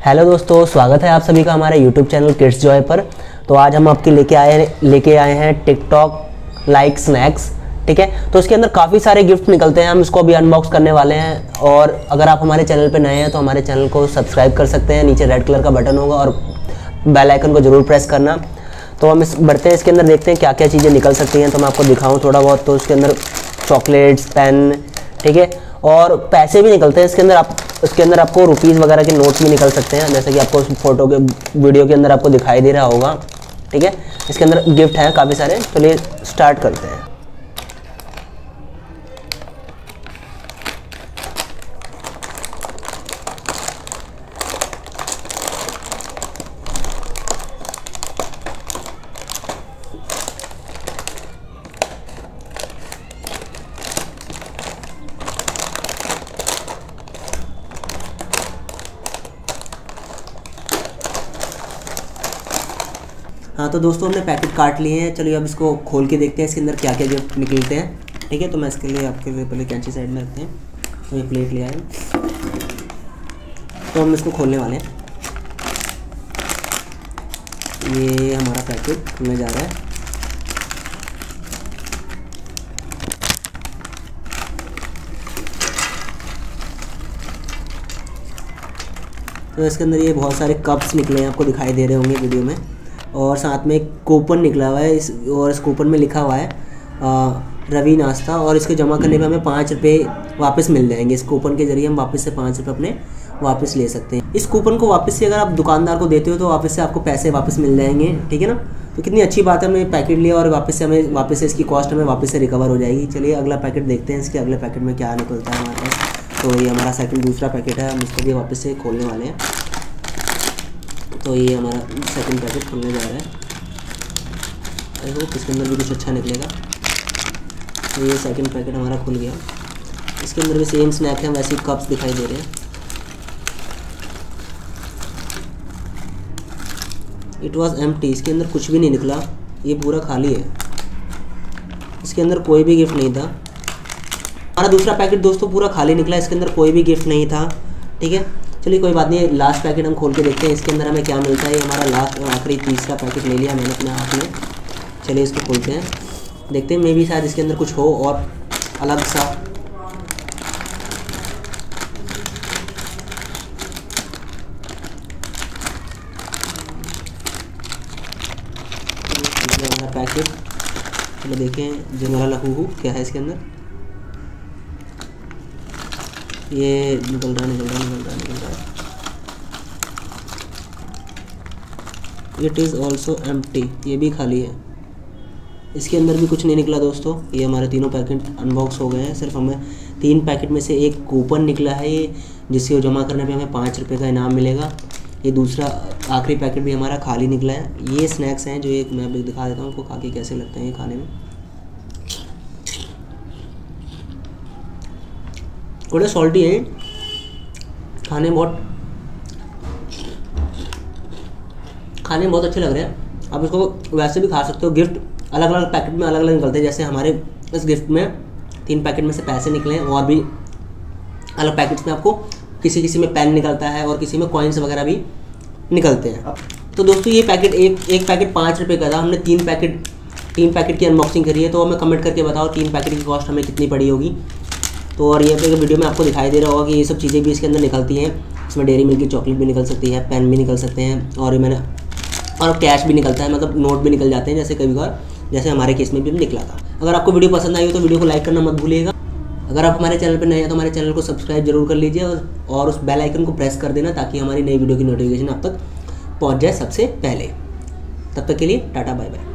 Hello दोस्तों, स्वागत है आप सभी का हमारे यूट्यूब चैनल किड्स जॉय पर। तो आज हम आपके लेके आए लेके आए हैं टिकटॉक लाइक स्नैक्स ठीक है? तो इसके अंदर काफ़ी सारे गिफ्ट निकलते हैं, हम इसको अभी अनबॉक्स करने वाले हैं। और अगर आप हमारे चैनल पर नए हैं तो हमारे चैनल को सब्सक्राइब कर सकते हैं, नीचे रेड कलर का बटन होगा और बेल आइकन को ज़रूर प्रेस करना। तो हम इस, बढ़ते हैं, इसके अंदर देखते हैं क्या क्या चीज़ें निकल सकती हैं। तो मैं आपको दिखाऊँ थोड़ा बहुत तो उसके अंदर चॉकलेट्स पेन ठीक है? और पैसे भी निकलते हैं इसके अंदर, आप इसके अंदर आपको रुपीज़ वगैरह के नोट्स भी निकल सकते हैं। जैसे कि आपको फ़ोटो के वीडियो के अंदर आपको दिखाई दे रहा होगा, ठीक है? इसके अंदर गिफ्ट हैं काफ़ी सारे चलिए स्टार्ट करते हैं। हाँ तो दोस्तों हमने पैकेट काट लिए हैं। चलिए अब इसको खोल के देखते हैं इसके अंदर क्या क्या गिफ्ट निकलते हैं। ठीक है तो मैं इसके लिए आपके लिए पहले कैंची साइड में रखते हैं। तो ये प्लेट ले आए तो हम इसको खोलने वाले हैं। ये हमारा पैकेट खुलने जा रहा है। तो इसके अंदर ये बहुत सारे कप्स निकले हैं, आपको दिखाई दे रहे होंगे वीडियो में। और साथ में एक कूपन निकला हुआ है, इस और इस कूपन में लिखा हुआ है रवि नाश्ता और इसको जमा करने पे हमें पाँच रुपये वापस मिल जाएँगे। इस कूपन के ज़रिए हम वापस से पाँच रुपये अपने वापस ले सकते हैं। इस कूपन को वापस से अगर आप दुकानदार को देते हो तो वापस से आपको पैसे वापस मिल जाएँगे, ठीक है ना? तो कितनी अच्छी बात है, हमने पैकेट लिया और वापस से हमें, वापस से इसकी कॉस्ट हमें वापस से रिकवर हो जाएगी। चलिए अगला पैकेट देखते हैं, इसके अगले पैकेट में क्या निकलता है हमारे पास। तो ये हमारा सेकंड दूसरा पैकेट है, हम इसको भी वापस से खोलने वाले हैं। तो ये हमारा सेकंड पैकेट खुलने जा रहा है। आई होप इसके अंदर भी कुछ अच्छा निकलेगा। तो ये सेकंड पैकेट हमारा खुल गया। इसके अंदर भी सेम स्नैक है, वैसे कप्स दिखाई दे रहे हैं। इट वॉज़ एम इसके अंदर कुछ भी नहीं निकला। ये पूरा खाली है। इसके अंदर कोई भी गिफ्ट नहीं था। हमारा दूसरा पैकेट दोस्तों, पूरा खाली निकला। इसके अंदर कोई भी गिफ्ट नहीं था। ठीक है? चलिए, कोई बात नहीं लास्ट पैकेट हम खोल के देखते हैं, इसके अंदर हमें क्या मिलता है, ये हमारा लास्ट आखिरी तीसरा पैकेट ले लिया मैंने अपने हाथ में। चलिए, इसको खोलते हैं। देखते हैं मे भी शायद इसके अंदर कुछ हो और अलग सा। पैकेट देखें, जंगला लहू, क्या है इसके अंदर? ये निकल रहा निकल रहा निकल रहा निकल रहा है। इट इज़ ऑल्सो एम ये भी खाली है। इसके अंदर भी कुछ नहीं निकला दोस्तों, ये हमारे तीनों पैकेट अनबॉक्स हो गए हैं। सिर्फ़ हमें तीन पैकेट में से एक कूपन निकला है ये, जिससे जमा करने पे हमें पाँच रुपये का इनाम मिलेगा। ये दूसरा आखिरी पैकेट भी हमारा खाली निकला है। ये स्नैक्स हैं जो एक मैं अभी दिखा देता हूँ आपको खा के कैसे लगते हैं ये खाने में। थोड़े सॉल्टी हैं। खाने बहुत खाने में बहुत अच्छे लग रहे हैं। आप इसको वैसे भी खा सकते हो। गिफ्ट अलग अलग पैकेट में अलग अलग निकलते हैं। जैसे हमारे इस गिफ्ट में तीन पैकेट में से पैसे निकले हैं और भी अलग पैकेट्स में आपको किसी किसी में पेन निकलता है और किसी में कॉइन्स वगैरह भी निकलते हैं। तो दोस्तों ये पैकेट एक एक पैकेट पाँच रुपये का था। हमने तीन पैकेट तीन पैकेट की अनबॉक्सिंग करी है। तो हमें कमेंट करके बताओ तीन पैकेट की कॉस्ट हमें कितनी पड़ी होगी। तो और ये पे वीडियो में आपको दिखाई दे रहा होगा कि ये सब चीज़ें भी इसके अंदर निकलती हैं। इसमें डेयरी मिल्क की चॉकलेट भी निकल सकती है, पेन भी निकल सकते हैं और मैंने और कैश भी निकलता है मतलब नोट भी निकल जाते हैं, जैसे कभी बार जैसे हमारे केस में भी निकला था। अगर आपको वीडियो पसंद आई हो तो वीडियो को लाइक करना मत भूलिएगा। अगर आप हमारे चैनल पर नए हैं तो हमारे चैनल को सब्सक्राइब ज़रूर कर लीजिए और उस बेल आइकन को प्रेस कर देना ताकि हमारी नई वीडियो की नोटिफिकेशन आप तक पहुँच जाए सबसे पहले। तब तक के लिए टाटा बाय बाय